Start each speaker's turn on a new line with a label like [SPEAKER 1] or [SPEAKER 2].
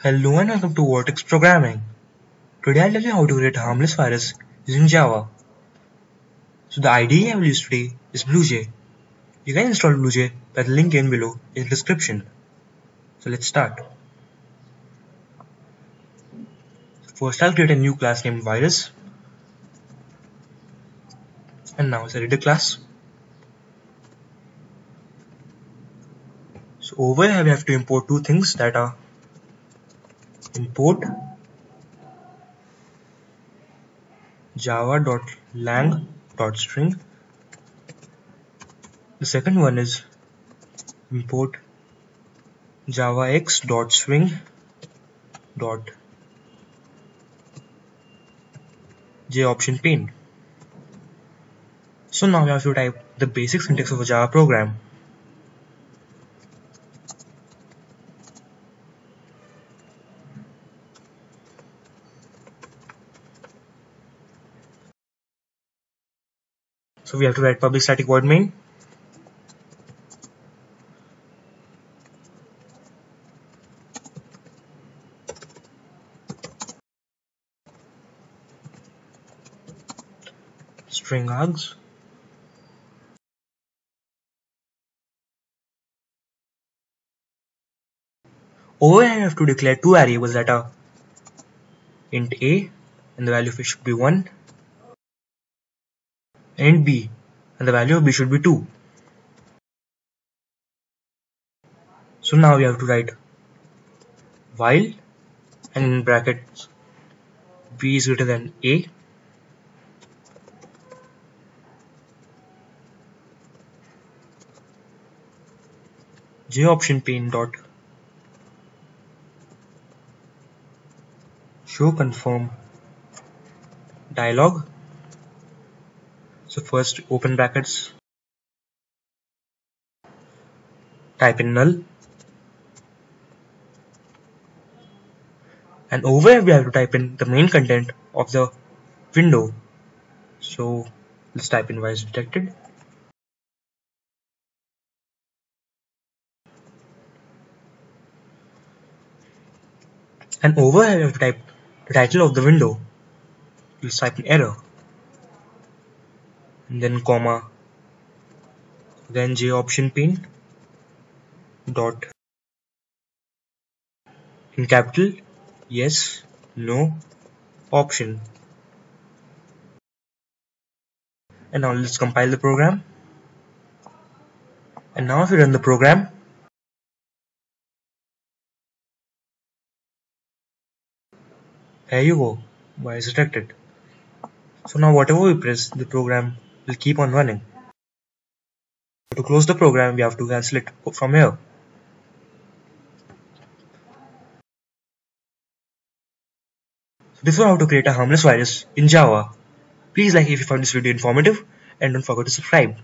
[SPEAKER 1] Hello and welcome to Vortex Programming. Today I'll tell you how to create a harmless virus using Java. So the IDE I will use today is BlueJ. You can install BlueJ by the link given below in the description. So let's start. First I'll create a new class named virus. And now it's a reader class. So over here we have to import two things that are import java.lang.string the second one is import javax.swing so now we have to type the basic syntax of a java program So we have to write public static void main. String args. Over here I have to declare two variables that are int a and the value of it should be 1 and b and the value of b should be 2 so now we have to write while and in brackets b is greater than a. J option pane dot show confirm dialog so first open brackets. Type in null. And over here we have to type in the main content of the window. So let's type in virus detected. And over here we have to type the title of the window. Let's type in error then comma then j option pane dot in capital yes no option. And now let's compile the program. And now if we run the program there you go. Virus detected so now whatever we press the program will keep on running. To close the program, we have to cancel it from here. So this is how to create a harmless virus in Java. Please like if you found this video informative and don't forget to subscribe.